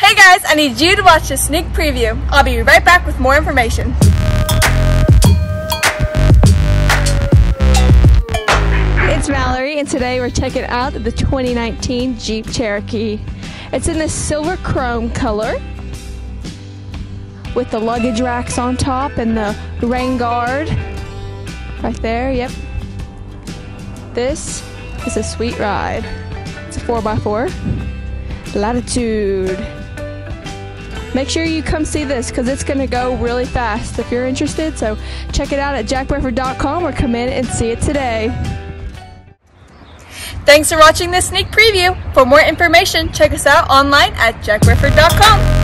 Hey guys, I need you to watch this sneak preview. I'll be right back with more information. It's Mallory and today we're checking out the 2019 Jeep Cherokee. It's in this silver chrome color with the luggage racks on top and the rain guard right there, yep. This is a sweet ride. It's a 4x4. Latitude. Make sure you come see this because it's going to go really fast if you're interested. So check it out at jackburford.com or come in and see it today. Thanks for watching this sneak preview. For more information, check us out online at jackburford.com.